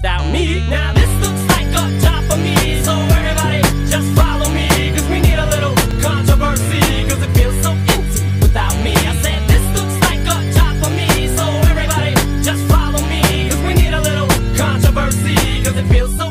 without me. Now this looks like a job for me, so everybody just follow me. Cause we need a little controversy, cause it feels so empty without me. I said this looks like a job for me, so everybody just follow me. Cause we need a little controversy, cause it feels so